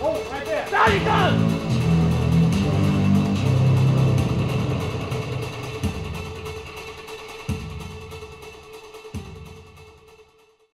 哦，开电，下一个。